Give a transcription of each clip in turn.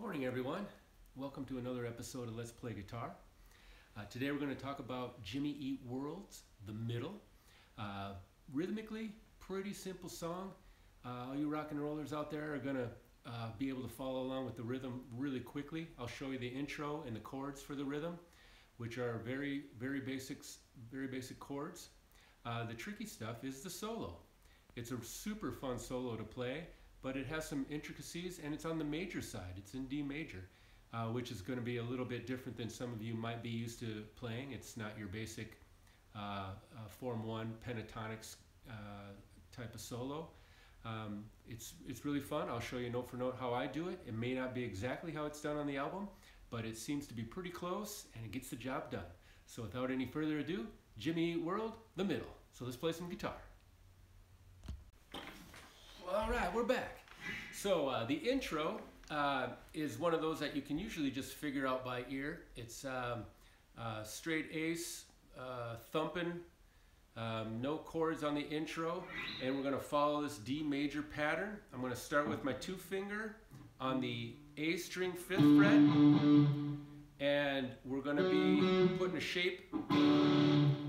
Morning, everyone. Welcome to another episode of Let's Play Guitar. Uh, today we're going to talk about Jimmy Eat World's The Middle. Uh, rhythmically, pretty simple song. Uh, all you rock and rollers out there are going to uh, be able to follow along with the rhythm really quickly. I'll show you the intro and the chords for the rhythm, which are very, very basics, very basic chords. Uh, the tricky stuff is the solo. It's a super fun solo to play but it has some intricacies and it's on the major side. It's in D major, uh, which is going to be a little bit different than some of you might be used to playing. It's not your basic uh, uh, Form 1 pentatonic uh, type of solo. Um, it's, it's really fun. I'll show you note for note how I do it. It may not be exactly how it's done on the album, but it seems to be pretty close and it gets the job done. So without any further ado, Jimmy World, the middle. So let's play some guitar. All right, we're back. So uh, the intro uh, is one of those that you can usually just figure out by ear. It's um, uh, straight Ace, uh, thumping, um, no chords on the intro, and we're gonna follow this D major pattern. I'm gonna start with my two finger on the A string fifth fret, and we're gonna be putting a shape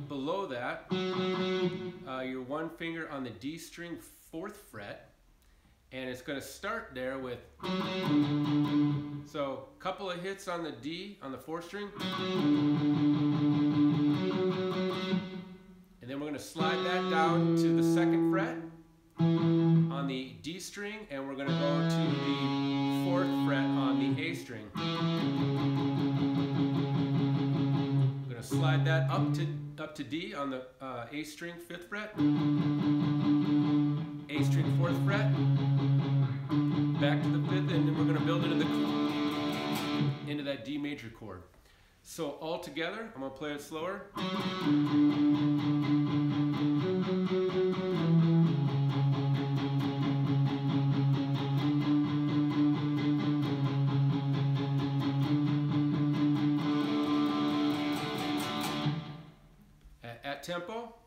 below that. Uh, your one finger on the D string fourth fret, and it's going to start there with so a couple of hits on the D on the fourth string. And then we're going to slide that down to the second fret on the D string and we're going to go to the fourth fret on the A string. We're going to slide that up to up to D on the uh, A string fifth fret a string fourth fret, back to the fifth, and then we're going to build into, the, into that D major chord. So all together, I'm to play it slower. At, at tempo.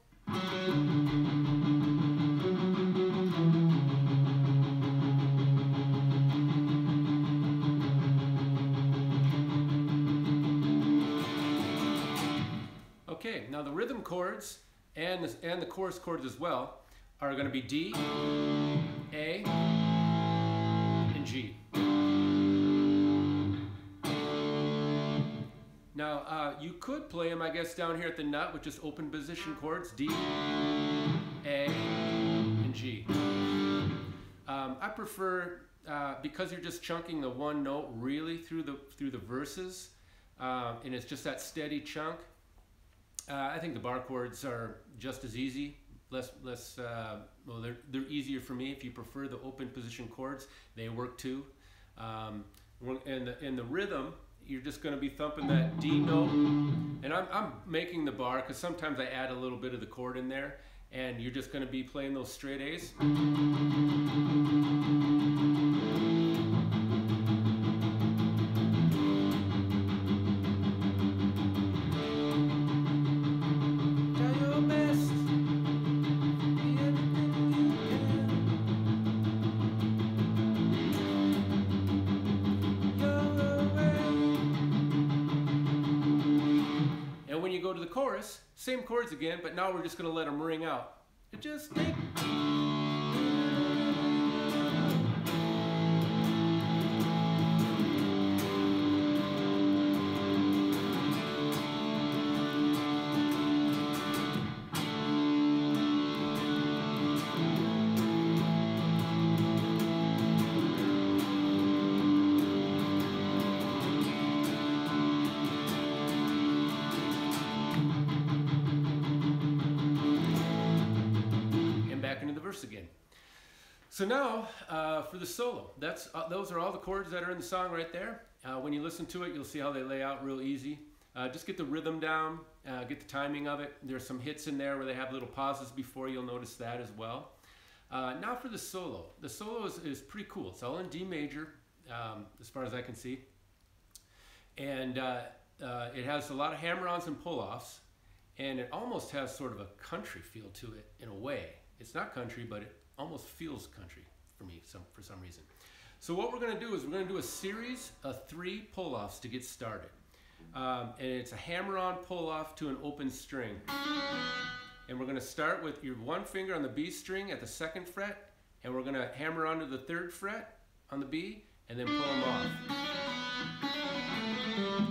Chords and the, and the chorus chords as well are going to be D, A, and G. Now, uh, you could play them, I guess, down here at the nut with just open position chords, D, A, and G. Um, I prefer, uh, because you're just chunking the one note really through the, through the verses, uh, and it's just that steady chunk, uh, I think the bar chords are just as easy. Less, less. Uh, well, they're they're easier for me. If you prefer the open position chords, they work too. Um, and the in the rhythm, you're just going to be thumping that D note, and I'm I'm making the bar because sometimes I add a little bit of the chord in there, and you're just going to be playing those straight A's. To the chorus, same chords again, but now we're just going to let them ring out. It just So now uh, for the solo, that's uh, those are all the chords that are in the song right there. Uh, when you listen to it, you'll see how they lay out real easy. Uh, just get the rhythm down, uh, get the timing of it. There's some hits in there where they have little pauses before. You'll notice that as well. Uh, now for the solo. The solo is, is, pretty cool. It's all in D major, um, as far as I can see. And it has a lot of hammer-ons and pull-offs. And it almost has sort of a country feel to it in a way. It's not country, but it almost feels country for me some, for some reason. So what we're going to do is we're going to do a series of three pull-offs to get started. Um, and it's a hammer-on pull-off to an open string. And we're going to start with your one finger on the B string at the second fret, and we're going to hammer onto the third fret on the B, and then pull them off.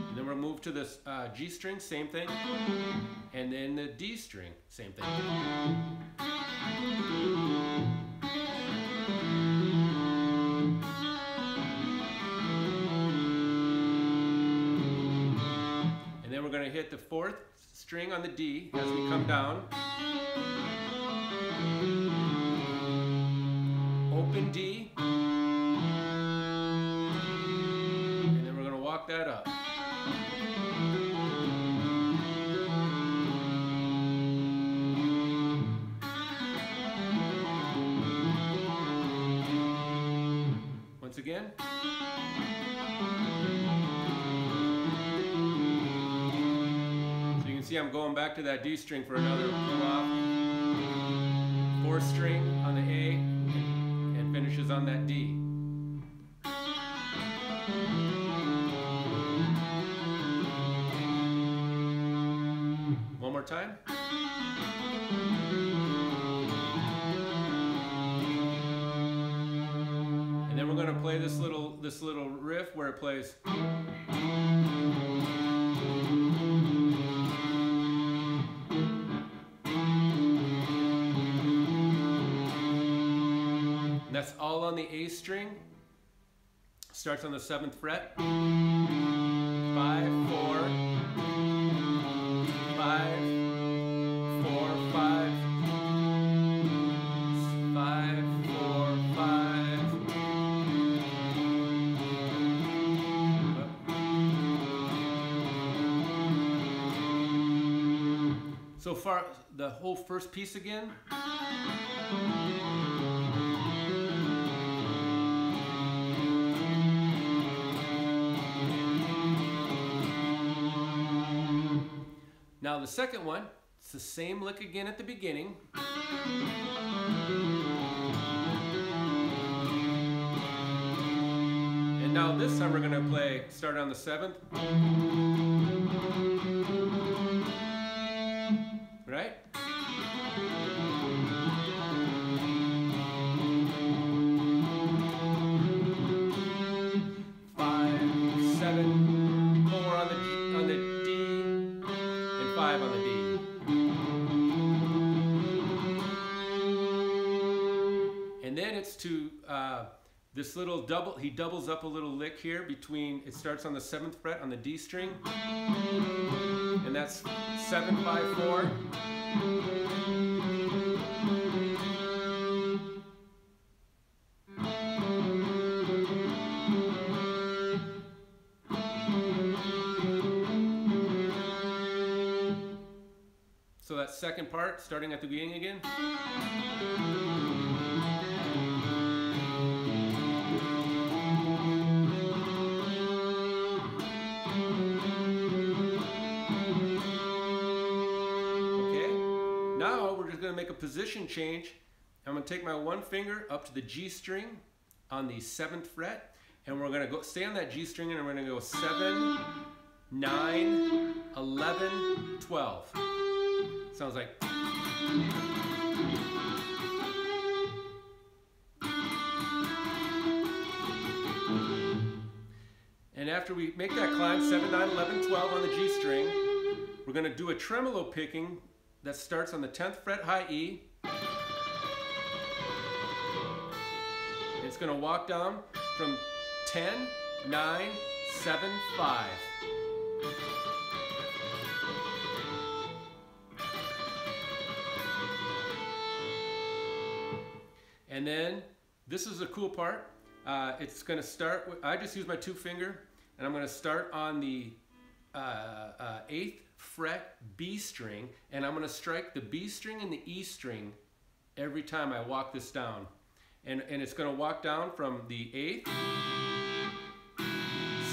And then we'll move to the uh, G string, same thing, and then the D string, same thing. And then we're going to hit the fourth string on the D as we come down. Open D. Once again. So you can see I'm going back to that D string for another pull off. Fourth string on the A and, and finishes on that D. One more time. Play this um, little this little riff where it plays And that's all on the A string. Starts on the seventh fret. Five, So far, the whole first piece again. Now the second one, it's the same lick again at the beginning. And now this time we're going to play, start on the seventh. D. And then it's to uh, this little double, he doubles up a little lick here between, it starts on the seventh fret on the D string, and that's seven, five, four. Second part, starting at the beginning again. Okay, now we're just gonna make a position change. I'm gonna take my one finger up to the G string on the seventh fret, and we're gonna go stay on that G string and we're gonna go seven, nine, 11, 12. Sounds like. And after we make that climb, 7, 9, 11, 12 on the G string, we're going to do a tremolo picking that starts on the 10th fret high E. It's going to walk down from 10, 9, 7, 5. And then this is the cool part. Uh, it's going to start with, I just use my two finger and I'm going to start on the uh, uh, eighth fret B string and I'm going to strike the B string and the E string every time I walk this down. And, and it's going to walk down from the eighth,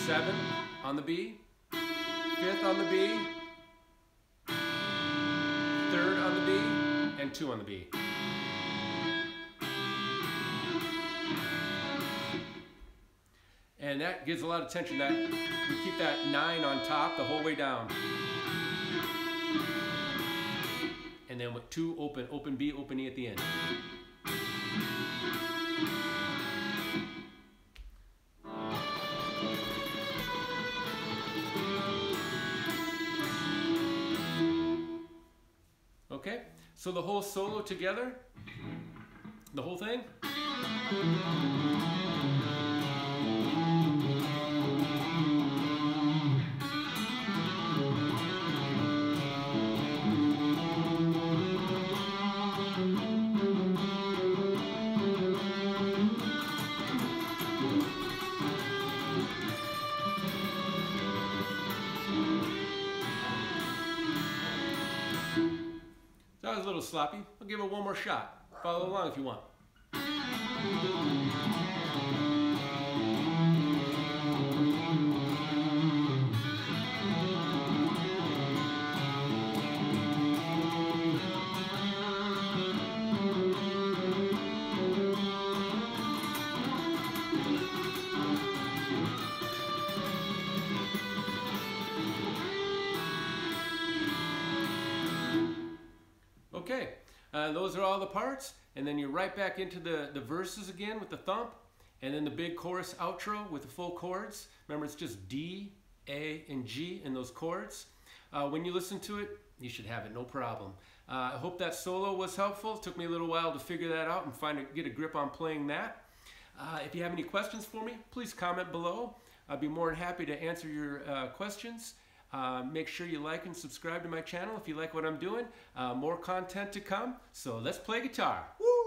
seventh on the B, fifth on the B, third on the B, and two on the B. And that gives a lot of tension. That we keep that nine on top the whole way down. And then with two open, open B, open E at the end. Okay, so the whole solo together, the whole thing. Was a little sloppy. I'll give it one more shot. Follow along if you want. Uh, those are all the parts, and then you're right back into the, the verses again with the thump, and then the big chorus outro with the full chords. Remember, it's just D, A, and G in those chords. Uh, when you listen to it, you should have it, no problem. Uh, I hope that solo was helpful. It took me a little while to figure that out and find a, get a grip on playing that. Uh, if you have any questions for me, please comment below. I'd be more than happy to answer your uh, questions. Uh, make sure you like and subscribe to my channel if you like what I'm doing. Uh, more content to come. So let's play guitar. Woo!